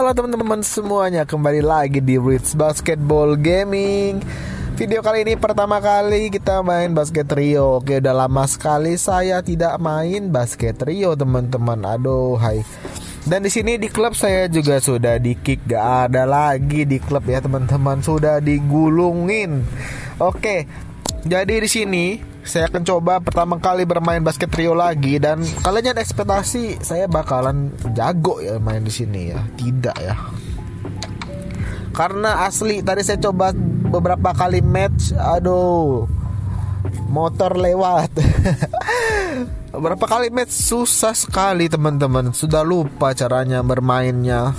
halo teman-teman semuanya Kembali lagi di Ritz Basketball Gaming. Video kali ini pertama kali kita main basket trio Oke udah lama sekali saya tidak main basket trio teman-teman. Aduh hai. Dan di sini di klub saya juga sudah di kick gak ada lagi di klub ya teman-teman. Sudah digulungin. Oke, jadi di sini saya akan coba pertama kali bermain basket trio lagi dan kalian yang ekspektasi saya bakalan jago ya main di sini ya. Tidak ya. Karena asli tadi saya coba beberapa kali match, aduh motor lewat. beberapa kali match susah sekali teman-teman. Sudah lupa caranya bermainnya.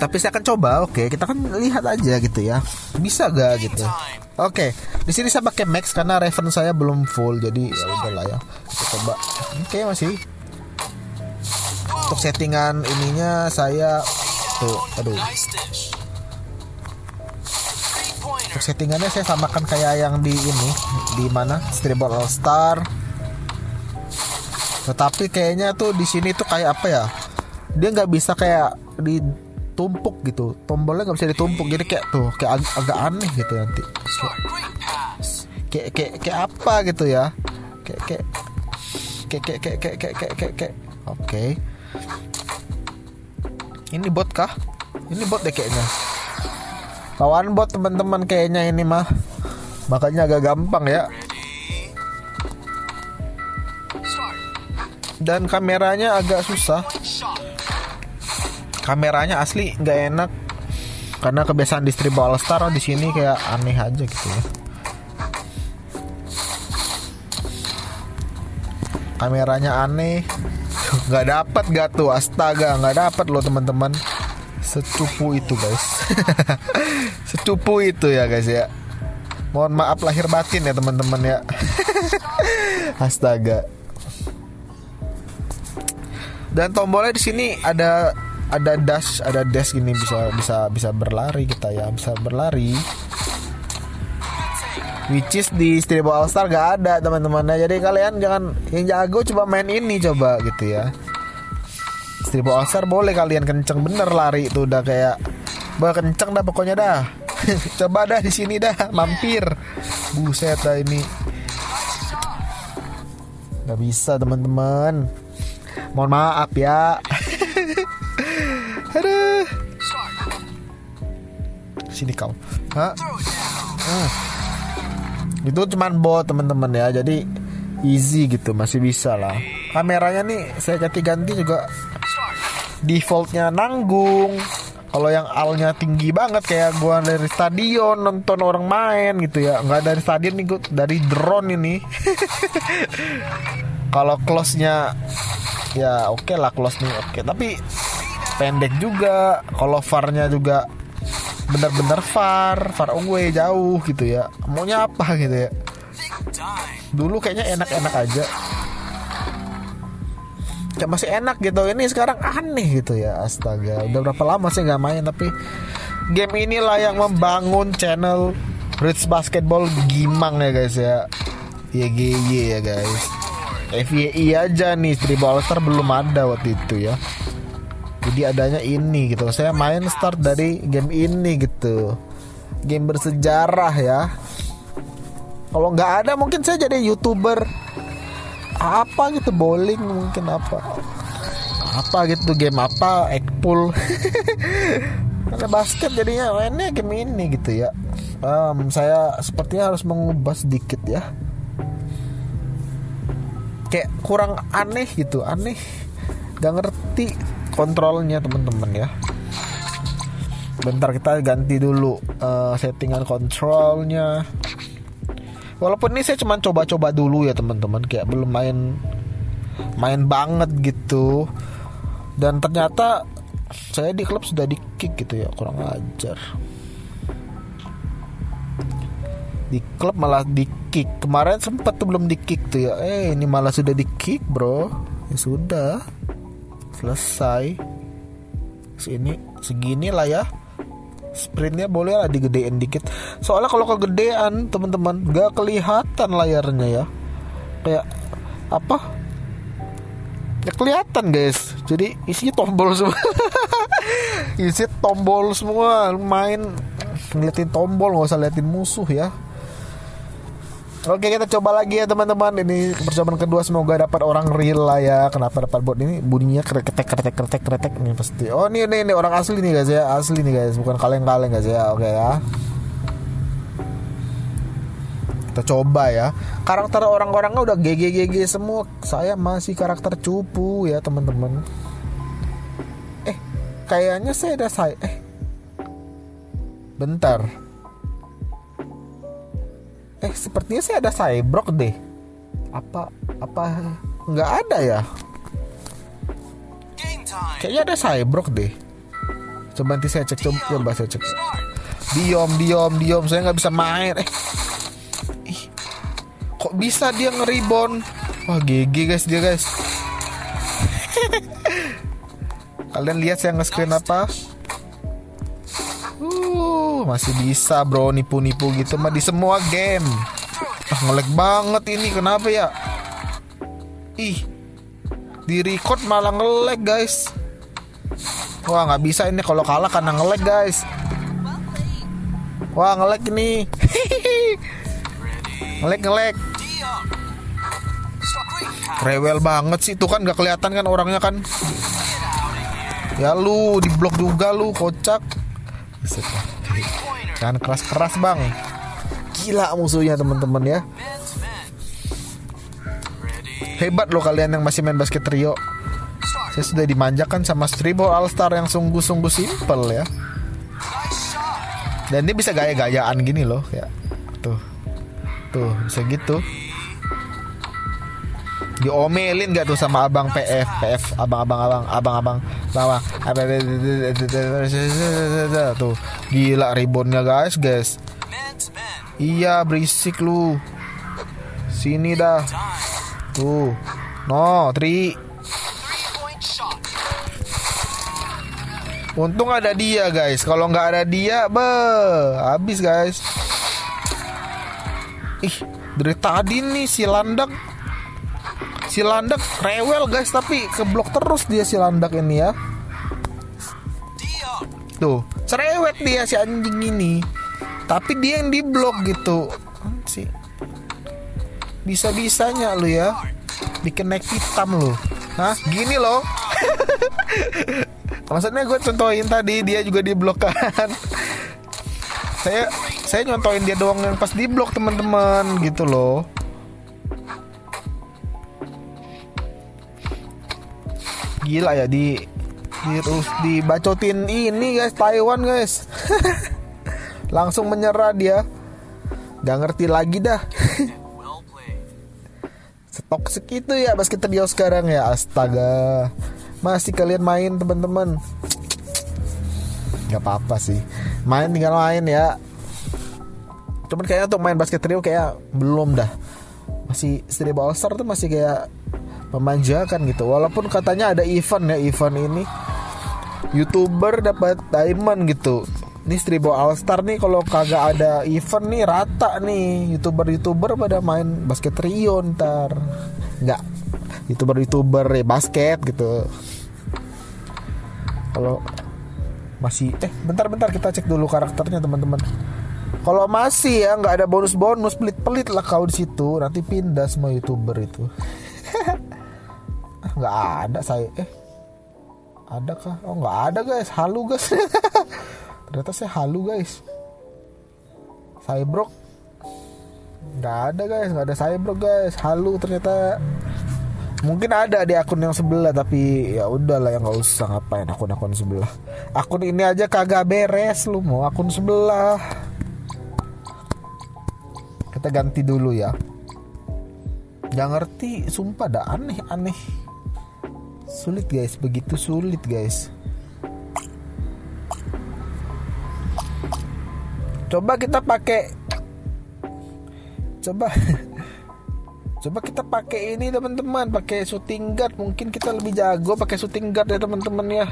Tapi saya akan coba, oke. Kita kan lihat aja gitu ya. Bisa gak gitu. Oke, di sini saya pakai max karena Raven saya belum full, jadi ya udahlah ya. Kita coba. Oke masih. Untuk settingan ininya saya tuh, aduh. Untuk settingannya saya samakan kayak yang di ini, di mana Streetball All Star. Tetapi kayaknya tuh di sini tuh kayak apa ya? Dia nggak bisa kayak di tumpuk gitu. Tombolnya nggak bisa ditumpuk. Jadi kayak tuh kayak ag agak aneh gitu nanti. Kayak kayak kayak apa gitu ya? Kayak kayak kayak kayak kayak kayak kayak kayak kayak, kayak. oke. Okay. ini bot kah? Ini bot deh kayaknya. Lawan bot teman-teman kayaknya ini mah. Makanya agak gampang ya. Dan kameranya agak susah kameranya asli nggak enak. Karena kebiasaan di strip All Star di sini kayak aneh aja gitu ya. Kameranya aneh. Nggak dapat gak tuh. Astaga nggak dapat loh teman-teman. Secupu itu guys. Secupu itu ya guys ya. Mohon maaf lahir batin ya teman-teman ya. Astaga. Dan tombolnya di sini ada ada dash ada dash gini bisa bisa bisa berlari kita ya bisa berlari. Which is di Streetball All Star gak ada teman-teman. Ya jadi kalian jangan yang jago coba main ini coba gitu ya. Streetball All Star boleh kalian kenceng bener lari itu udah kayak bah kenceng dah pokoknya dah. Coba dah di sini dah mampir. Buset dah ini. Nggak bisa teman-teman. Mohon maaf ya Sini kau. Hah? Hmm. Itu cuman bot teman-teman ya. Jadi easy gitu, masih bisa lah. Kameranya nih saya ganti-ganti juga defaultnya nanggung. Kalau yang alnya tinggi banget kayak gua dari stadion nonton orang main gitu ya. Nggak dari stadion nih, gua dari drone ini. Kalau close-nya ya oke okay lah close nih oke okay. tapi pendek juga kalau farnya juga benar-benar far far away jauh gitu ya. Maunya apa gitu ya? Dulu kayaknya enak-enak aja. Ya masih enak gitu. Ini sekarang aneh gitu ya astaga. Udah berapa lama sih nggak main tapi game inilah yang membangun channel Rich Basketball Gimang ya guys ya. YGY ya guys. FYI aja nih All Star belum ada waktu itu ya jadi adanya ini gitu. Saya main start dari game ini gitu. Game bersejarah ya. Kalau nggak ada mungkin saya jadi youtuber. Apa gitu bowling mungkin apa. Apa gitu game apa ekpul. Karena basket jadinya mainnya game ini gitu ya. Um, saya sepertinya harus mengubah sedikit ya. Kayak kurang aneh gitu aneh. Gak ngerti kontrolnya teman-teman ya. Bentar kita ganti dulu uh, settingan kontrolnya. Walaupun ini saya cuma coba-coba dulu ya teman-teman. Kayak belum main main banget gitu. Dan ternyata saya di klub sudah di kick gitu ya kurang ajar. Di klub malah di kick kemarin sempat tuh belum di kick tuh ya. Eh ini malah sudah di kick bro. Ya sudah selesai. Sini segini lah ya. Sprintnya boleh lah digedein dikit. Soalnya kalau kegedean teman-teman gak kelihatan layarnya ya. Kayak apa? Ya kelihatan guys. Jadi isi tombol semua. Isi tombol semua. Main ngeliatin tombol nggak usah liatin musuh ya Oke kita coba lagi ya teman-teman. Ini percobaan kedua semoga dapat orang real lah ya. Kenapa dapat bot ini? Bunyinya kretek kretek kretek kretek. Ini pasti. Oh ini, ini ini orang asli nih guys ya. Asli nih guys. Bukan kaleng-kaleng guys ya. Oke ya. Kita coba ya. Karakter orang-orangnya udah GG-GG semua. Saya masih karakter cupu ya teman-teman. Eh kayaknya saya ada saya Eh. Bentar eh sepertinya sih ada cybrok deh. Apa apa nggak ada ya? Kayaknya ada cybrok deh. Coba nanti saya cek coba, coba saya cek. Diom diom diom. Saya nggak bisa main. Eh. Ih, kok bisa dia ngeribon wah GG guys dia guys. Kalian lihat saya nge-screen apa masih bisa bro nipu-nipu gitu mah di semua game. Ah ngelek banget ini kenapa ya? Ih di record malah ngelek guys. Wah nggak bisa ini kalau kalah karena ngelek guys. Wah ngelek ini. Ngelek ngelek rewel banget sih. Tuh kan gak kelihatan kan orangnya kan. Ya lu di blok juga lu kocak Jangan keras-keras bang. Gila musuhnya teman-teman ya. Hebat loh kalian yang masih main basket trio Saya sudah dimanjakan sama Stribo All-Star yang sungguh-sungguh simple ya. Dan dia bisa gaya-gayaan gini loh ya. Tuh. Tuh bisa gitu. Diomelin gak tuh sama abang PF PF abang-abang abang abang-abang abang tuh gila ribonnya guys guys iya berisik lu sini dah tuh no tri Untung ada dia guys. Kalau nggak ada dia, be habis guys. Ih, dari tadi nih si Landak si landak rewel guys tapi keblok terus dia si landak ini ya. Tuh cerewet dia si anjing ini. Tapi dia yang diblok gitu. Sih? Bisa bisanya lu ya. Bikin naik hitam lu. Hah? Gini loh. Maksudnya gue contohin tadi dia juga diblok kan saya saya nyontohin dia doang yang pas diblok teman-teman gitu loh gila ya di terus dibacotin ini guys Taiwan guys. Langsung menyerah dia. Gak ngerti lagi dah. Setoksik itu ya basket trio sekarang ya. Astaga. Masih kalian main teman-teman. Gak apa-apa sih. Main tinggal main ya. Cuman kayaknya untuk main basket trio kayak belum dah. Masih All Star tuh masih kayak memanjakan gitu. Walaupun katanya ada event ya event ini. Youtuber dapat diamond gitu. Ini Stribo All Star nih kalau kagak ada event nih rata nih. Youtuber youtuber pada main basket trio ntar. Nggak. Youtuber youtuber ya basket gitu. Kalau masih eh bentar-bentar kita cek dulu karakternya teman-teman. Kalau masih ya nggak ada bonus-bonus pelit-pelit lah kau di situ. Nanti pindah semua youtuber itu nggak ada saya. Eh ada kah oh nggak ada guys. Halu guys. Ternyata saya halu guys. Saya brok nggak ada guys. Nggak ada saya brok guys. Halu ternyata. Mungkin ada di akun yang sebelah tapi ya udahlah yang nggak usah. Ngapain akun-akun sebelah? Akun ini aja kagak beres lu mau akun sebelah. Kita ganti dulu ya. Nggak ngerti sumpah dah aneh aneh sulit guys. Begitu sulit guys. Coba kita pakai coba coba kita pakai ini teman-teman. Pakai shooting guard. Mungkin kita lebih jago pakai shooting guard ya teman-teman ya.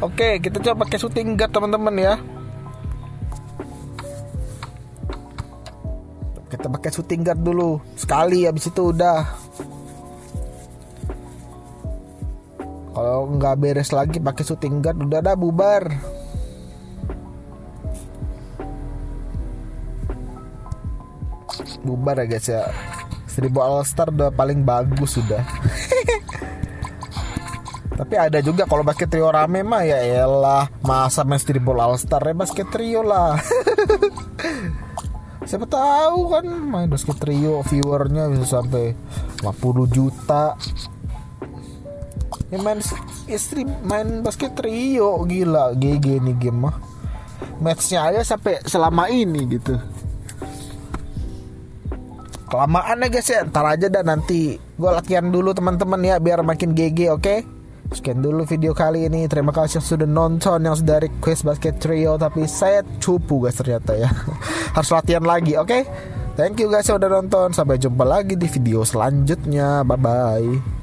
Oke kita coba pakai shooting guard teman-teman ya. Kita pakai shooting guard dulu. Sekali habis itu udah kalau nggak beres lagi pakai shooting guard udah ada bubar. Bubar ya guys ya. Seribu All Star udah paling bagus sudah. Tapi ada juga kalau basket trio rame mah ya elah masa main Seribu All Star ya basket trio lah. Siapa tahu kan main basket trio viewernya bisa sampai 50 juta ya main istri main basket trio gila. GG nih game mah. Matchnya aja sampai selama ini gitu. Kelamaan ya guys ya. Ntar aja dah nanti gue latihan dulu teman-teman ya biar makin GG oke? Okay? sekian dulu video kali ini. Terima kasih yang sudah nonton yang sudah request basket trio tapi saya cupu guys ternyata ya. Harus latihan lagi oke? Okay? thank you guys yang udah nonton. Sampai jumpa lagi di video selanjutnya. Bye bye